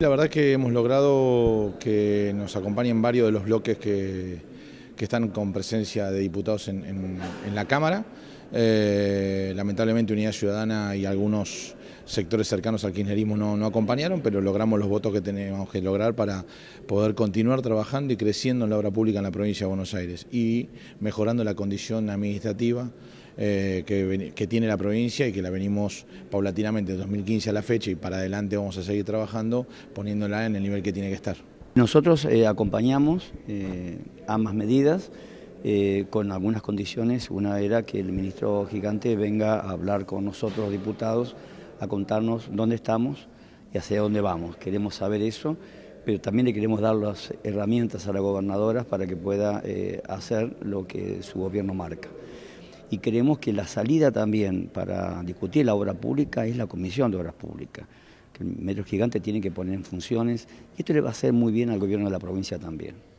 La verdad que hemos logrado que nos acompañen varios de los bloques que, están con presencia de diputados en, la Cámara. Eh, lamentablemente Unidad Ciudadana y algunos sectores cercanos al kirchnerismo no, acompañaron, pero logramos los votos que tenemos que lograr para poder continuar trabajando y creciendo en la obra pública en la provincia de Buenos Aires y mejorando la condición administrativa eh, que, tiene la provincia y que la venimos paulatinamente de 2015 a la fecha y para adelante vamos a seguir trabajando poniéndola en el nivel que tiene que estar. Nosotros eh, acompañamos ambas medidas con algunas condiciones. Una era que el ministro Gigante venga a hablar con nosotros, diputados, a contarnos dónde estamos y hacia dónde vamos. Queremos saber eso, pero también le queremos dar las herramientas a la gobernadora para que pueda hacer lo que su gobierno marca y creemos que la salida también para discutir la obra pública es la Comisión de Obras Públicas, que el Metro Gigante tiene que poner en funciones y esto le va a hacer muy bien al gobierno de la provincia también.